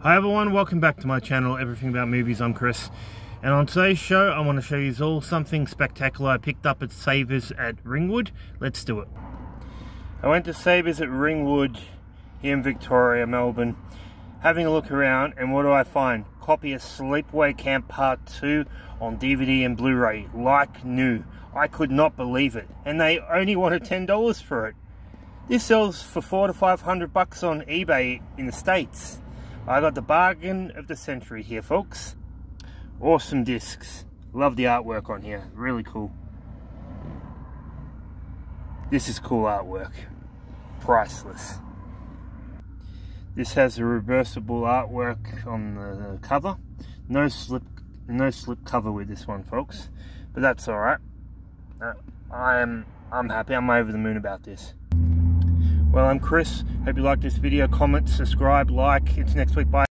Hi everyone, welcome back to my channel, Everything About Movies, I'm Chris. And on today's show, I want to show you all something spectacular I picked up at Savers at Ringwood. Let's do it. I went to Savers at Ringwood here in Victoria, Melbourne, having a look around, and what do I find? Copy of Sleepaway Camp Part 2 on DVD and Blu-ray, like new. I could not believe it. And they only wanted $10 for it. This sells for four to five hundred bucks on eBay in the States. I got the bargain of the century here, folks. Awesome discs. Love the artwork on here. Really cool. This is cool artwork. Priceless. This has a reversible artwork on the cover. No slip, no slip cover with this one, folks. But that's all right. Uh, I'm, I'm happy. I'm over the moon about this. Well, I'm Chris. Hope you liked this video. Comment, subscribe, like. It's next week. Bye.